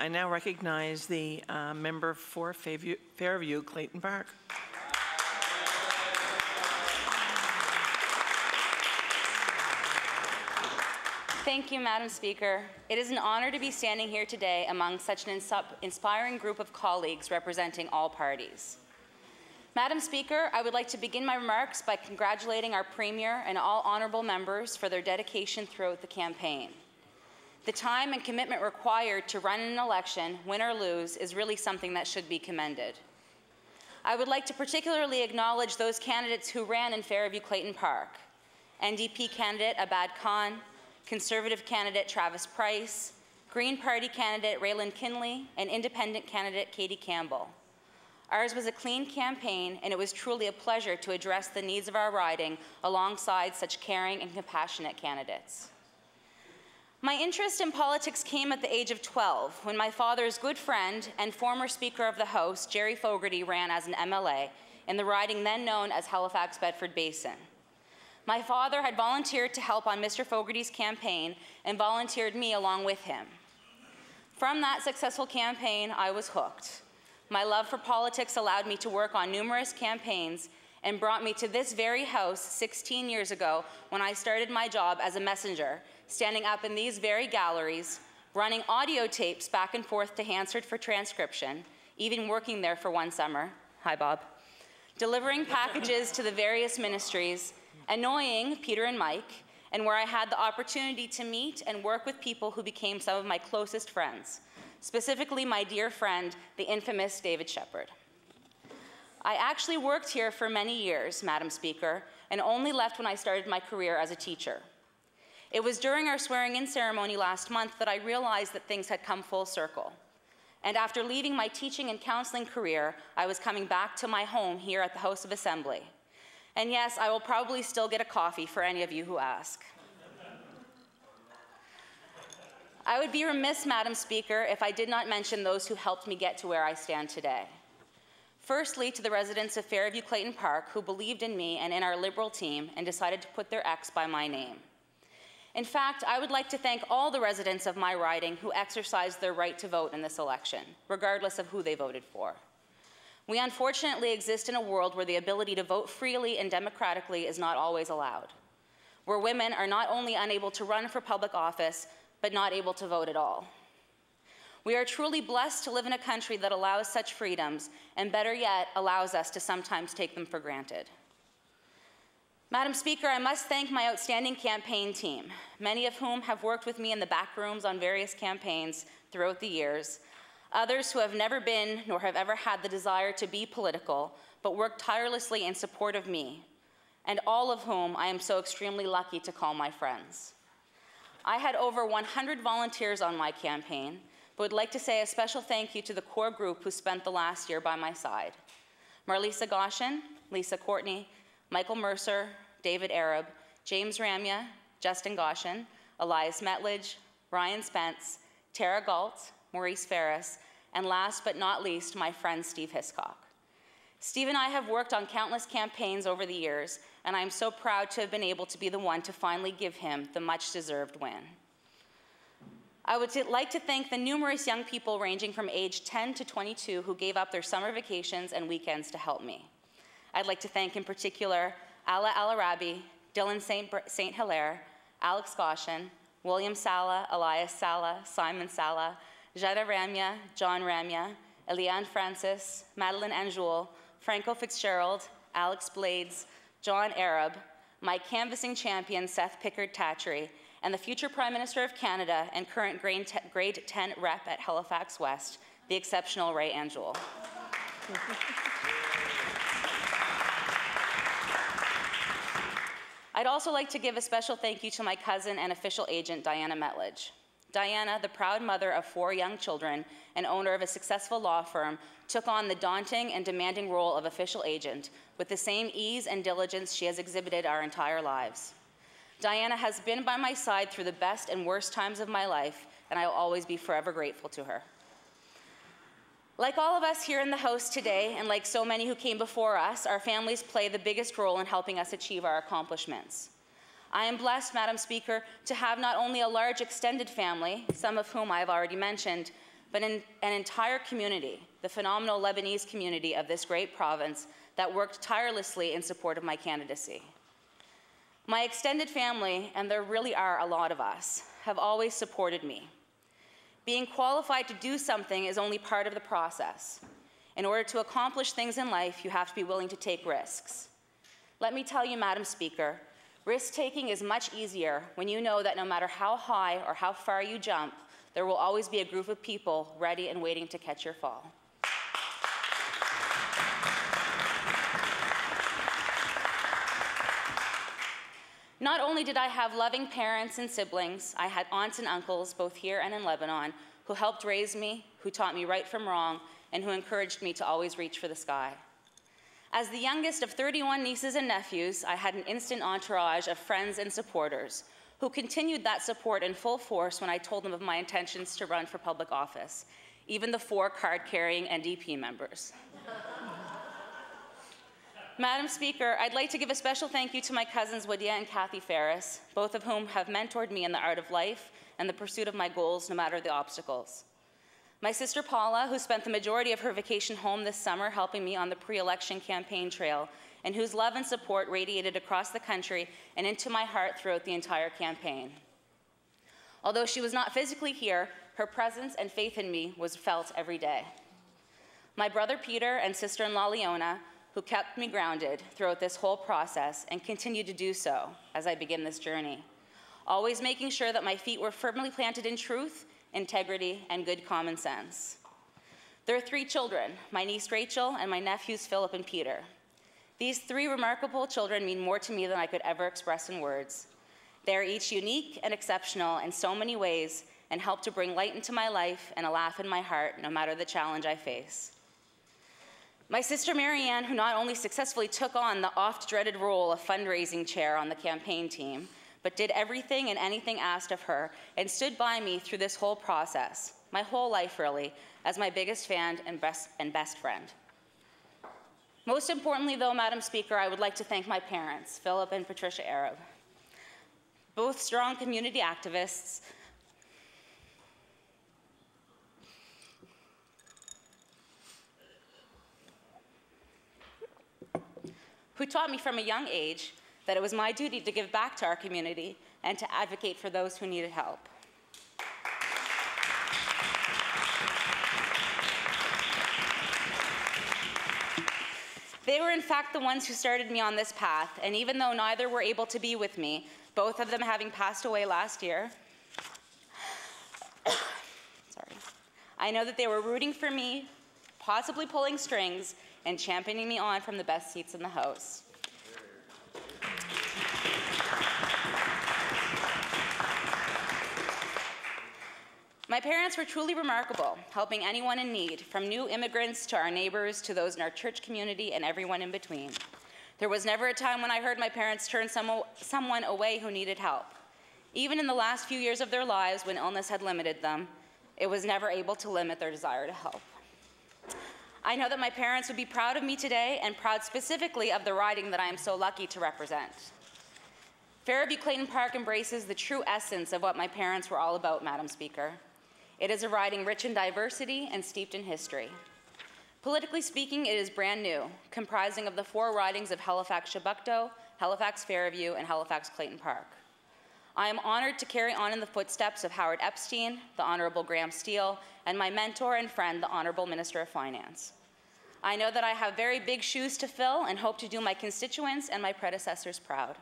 I now recognize the uh, member for Fairview, Fairview Clayton Park. Thank you, Madam Speaker. It is an honor to be standing here today among such an inspiring group of colleagues representing all parties. Madam Speaker, I would like to begin my remarks by congratulating our Premier and all honourable members for their dedication throughout the campaign. The time and commitment required to run an election, win or lose, is really something that should be commended. I would like to particularly acknowledge those candidates who ran in Fairview Clayton Park. NDP candidate Abad Khan, Conservative candidate Travis Price, Green Party candidate Raylan Kinley, and Independent candidate Katie Campbell. Ours was a clean campaign, and it was truly a pleasure to address the needs of our riding alongside such caring and compassionate candidates. My interest in politics came at the age of 12 when my father's good friend and former Speaker of the House, Jerry Fogarty, ran as an MLA in the riding then known as Halifax Bedford Basin. My father had volunteered to help on Mr. Fogarty's campaign and volunteered me along with him. From that successful campaign, I was hooked. My love for politics allowed me to work on numerous campaigns and brought me to this very house 16 years ago when I started my job as a messenger standing up in these very galleries, running audio tapes back and forth to Hansard for transcription, even working there for one summer. Hi, Bob. Delivering packages to the various ministries, annoying Peter and Mike, and where I had the opportunity to meet and work with people who became some of my closest friends, specifically my dear friend, the infamous David Shepard. I actually worked here for many years, Madam Speaker, and only left when I started my career as a teacher. It was during our swearing in ceremony last month that I realized that things had come full circle. And after leaving my teaching and counseling career, I was coming back to my home here at the House of Assembly. And yes, I will probably still get a coffee for any of you who ask. I would be remiss, Madam Speaker, if I did not mention those who helped me get to where I stand today. Firstly, to the residents of Fairview Clayton Park who believed in me and in our Liberal team and decided to put their X by my name. In fact, I would like to thank all the residents of my riding who exercised their right to vote in this election, regardless of who they voted for. We unfortunately exist in a world where the ability to vote freely and democratically is not always allowed, where women are not only unable to run for public office, but not able to vote at all. We are truly blessed to live in a country that allows such freedoms, and better yet, allows us to sometimes take them for granted. Madam Speaker, I must thank my outstanding campaign team, many of whom have worked with me in the back rooms on various campaigns throughout the years, others who have never been nor have ever had the desire to be political, but worked tirelessly in support of me, and all of whom I am so extremely lucky to call my friends. I had over 100 volunteers on my campaign, but would like to say a special thank you to the core group who spent the last year by my side. Marlisa Goshen, Lisa Courtney, Michael Mercer, David Arab, James Ramya, Justin Goshen, Elias Metlege, Ryan Spence, Tara Galt, Maurice Ferris, and last but not least, my friend Steve Hiscock. Steve and I have worked on countless campaigns over the years, and I'm so proud to have been able to be the one to finally give him the much deserved win. I would like to thank the numerous young people ranging from age 10 to 22 who gave up their summer vacations and weekends to help me. I'd like to thank in particular Ala Alarabi, Dylan St. Hilaire, Alex Goshen, William Sala, Elias Sala, Simon Sala, Jada Ramya, John Ramya, Eliane Francis, Madeline Anjoul, Franco Fitzgerald, Alex Blades, John Arab, my canvassing champion Seth Pickard Tatchery, and the future Prime Minister of Canada and current grade 10 rep at Halifax West, the exceptional Ray Anjoul. I'd also like to give a special thank you to my cousin and official agent, Diana Metlege. Diana, the proud mother of four young children and owner of a successful law firm, took on the daunting and demanding role of official agent with the same ease and diligence she has exhibited our entire lives. Diana has been by my side through the best and worst times of my life, and I will always be forever grateful to her. Like all of us here in the House today, and like so many who came before us, our families play the biggest role in helping us achieve our accomplishments. I am blessed, Madam Speaker, to have not only a large extended family, some of whom I have already mentioned, but an, an entire community, the phenomenal Lebanese community of this great province that worked tirelessly in support of my candidacy. My extended family, and there really are a lot of us, have always supported me. Being qualified to do something is only part of the process. In order to accomplish things in life, you have to be willing to take risks. Let me tell you, Madam Speaker, risk taking is much easier when you know that no matter how high or how far you jump, there will always be a group of people ready and waiting to catch your fall. Not only did I have loving parents and siblings, I had aunts and uncles, both here and in Lebanon, who helped raise me, who taught me right from wrong, and who encouraged me to always reach for the sky. As the youngest of 31 nieces and nephews, I had an instant entourage of friends and supporters who continued that support in full force when I told them of my intentions to run for public office, even the four card carrying NDP members. Madam Speaker, I'd like to give a special thank you to my cousins Wadia and Kathy Ferris, both of whom have mentored me in the art of life and the pursuit of my goals, no matter the obstacles. My sister Paula, who spent the majority of her vacation home this summer helping me on the pre election campaign trail, and whose love and support radiated across the country and into my heart throughout the entire campaign. Although she was not physically here, her presence and faith in me was felt every day. My brother Peter and sister in law Leona, who kept me grounded throughout this whole process and continue to do so as I begin this journey, always making sure that my feet were firmly planted in truth, integrity, and good common sense. There are three children my niece Rachel and my nephews Philip and Peter. These three remarkable children mean more to me than I could ever express in words. They are each unique and exceptional in so many ways and help to bring light into my life and a laugh in my heart no matter the challenge I face. My sister Marianne, who not only successfully took on the oft dreaded role of fundraising chair on the campaign team, but did everything and anything asked of her and stood by me through this whole process, my whole life really, as my biggest fan and best, and best friend. Most importantly, though, Madam Speaker, I would like to thank my parents, Philip and Patricia Arab, both strong community activists who taught me from a young age that it was my duty to give back to our community and to advocate for those who needed help. They were, in fact, the ones who started me on this path, and even though neither were able to be with me, both of them having passed away last year, sorry, I know that they were rooting for me, possibly pulling strings, and championing me on from the best seats in the House. My parents were truly remarkable, helping anyone in need, from new immigrants to our neighbors to those in our church community and everyone in between. There was never a time when I heard my parents turn some, someone away who needed help. Even in the last few years of their lives when illness had limited them, it was never able to limit their desire to help. I know that my parents would be proud of me today and proud specifically of the riding that I am so lucky to represent. Fairview Clayton Park embraces the true essence of what my parents were all about, Madam Speaker. It is a riding rich in diversity and steeped in history. Politically speaking, it is brand new, comprising of the four ridings of Halifax Chebucto, Halifax Fairview, and Halifax Clayton Park. I am honored to carry on in the footsteps of Howard Epstein, the Honorable Graham Steele, and my mentor and friend, the Honorable Minister of Finance. I know that I have very big shoes to fill and hope to do my constituents and my predecessors proud.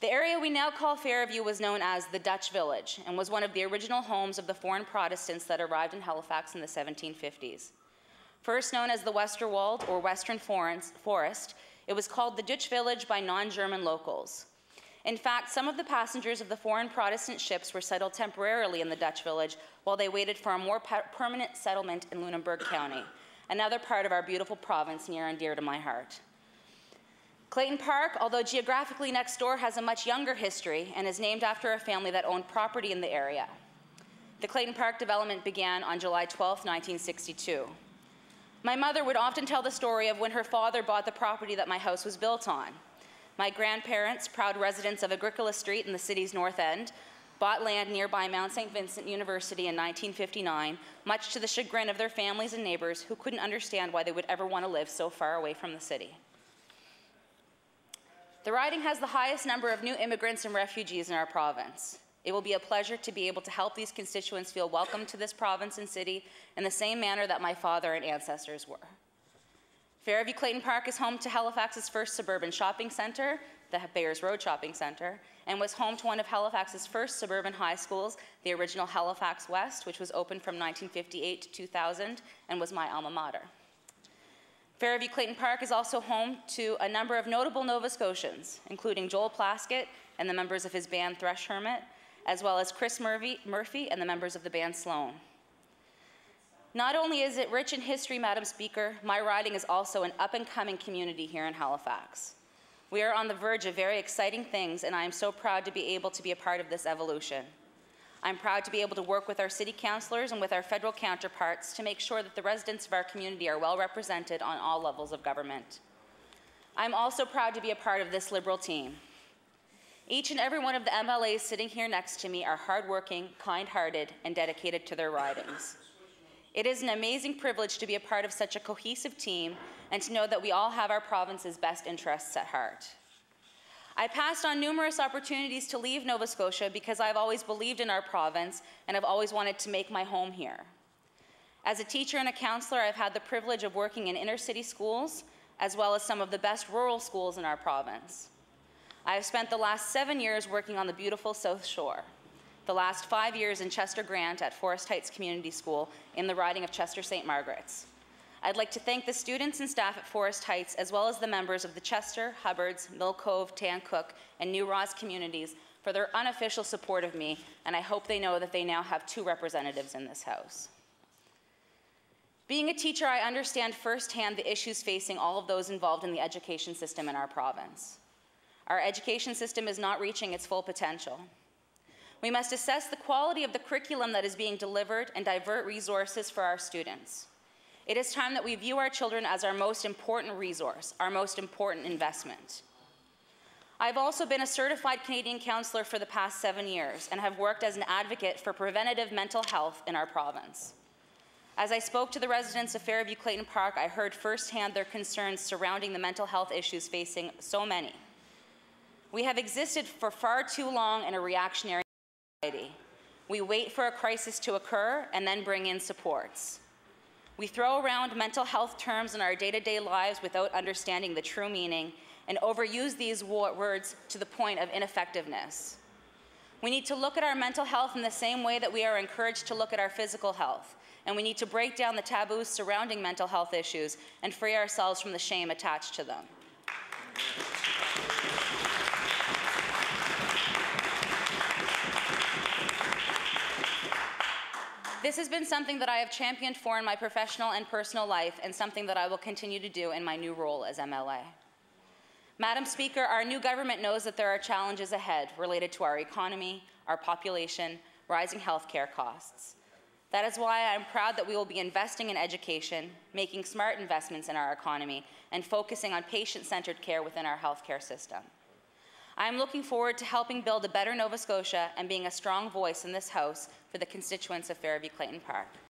The area we now call Fairview was known as the Dutch Village and was one of the original homes of the foreign Protestants that arrived in Halifax in the 1750s. First known as the Westerwald or Western Forest, it was called the Dutch Village by non German locals. In fact, some of the passengers of the foreign Protestant ships were settled temporarily in the Dutch Village while they waited for a more permanent settlement in Lunenburg County, another part of our beautiful province near and dear to my heart. Clayton Park, although geographically next door, has a much younger history and is named after a family that owned property in the area. The Clayton Park development began on July 12, 1962. My mother would often tell the story of when her father bought the property that my house was built on. My grandparents, proud residents of Agricola Street in the city's north end, bought land nearby Mount St. Vincent University in 1959, much to the chagrin of their families and neighbors who couldn't understand why they would ever want to live so far away from the city. The riding has the highest number of new immigrants and refugees in our province. It will be a pleasure to be able to help these constituents feel welcome to this province and city in the same manner that my father and ancestors were. Fairview Clayton Park is home to Halifax's first suburban shopping centre, the Bayers Road Shopping Centre, and was home to one of Halifax's first suburban high schools, the original Halifax West, which was opened from 1958 to 2000 and was my alma mater. Fairview Clayton Park is also home to a number of notable Nova Scotians, including Joel Plaskett and the members of his band Thrush Hermit, as well as Chris Murphy, Murphy and the members of the band Sloan. Not only is it rich in history, Madam Speaker, my riding is also an up and coming community here in Halifax. We are on the verge of very exciting things, and I am so proud to be able to be a part of this evolution. I'm proud to be able to work with our city councillors and with our federal counterparts to make sure that the residents of our community are well represented on all levels of government. I'm also proud to be a part of this Liberal team. Each and every one of the MLAs sitting here next to me are hardworking, kind-hearted, and dedicated to their ridings. It is an amazing privilege to be a part of such a cohesive team and to know that we all have our province's best interests at heart. I passed on numerous opportunities to leave Nova Scotia because I've always believed in our province and I've always wanted to make my home here. As a teacher and a counselor, I've had the privilege of working in inner city schools as well as some of the best rural schools in our province. I have spent the last seven years working on the beautiful South Shore the last five years in Chester Grant at Forest Heights Community School in the riding of Chester St. Margaret's. I'd like to thank the students and staff at Forest Heights, as well as the members of the Chester, Hubbards, Mill Cove, Tancook, and New Ross communities for their unofficial support of me, and I hope they know that they now have two representatives in this House. Being a teacher, I understand firsthand the issues facing all of those involved in the education system in our province. Our education system is not reaching its full potential. We must assess the quality of the curriculum that is being delivered and divert resources for our students. It is time that we view our children as our most important resource, our most important investment. I've also been a certified Canadian counselor for the past seven years and have worked as an advocate for preventative mental health in our province. As I spoke to the residents of Fairview Clayton Park, I heard firsthand their concerns surrounding the mental health issues facing so many. We have existed for far too long in a reactionary we wait for a crisis to occur and then bring in supports. We throw around mental health terms in our day to day lives without understanding the true meaning and overuse these words to the point of ineffectiveness. We need to look at our mental health in the same way that we are encouraged to look at our physical health. And we need to break down the taboos surrounding mental health issues and free ourselves from the shame attached to them. This has been something that I have championed for in my professional and personal life and something that I will continue to do in my new role as MLA. Madam Speaker, our new government knows that there are challenges ahead related to our economy, our population, rising healthcare costs. That is why I'm proud that we will be investing in education, making smart investments in our economy, and focusing on patient-centered care within our healthcare system. I am looking forward to helping build a better Nova Scotia and being a strong voice in this House for the constituents of Fairview Clayton Park.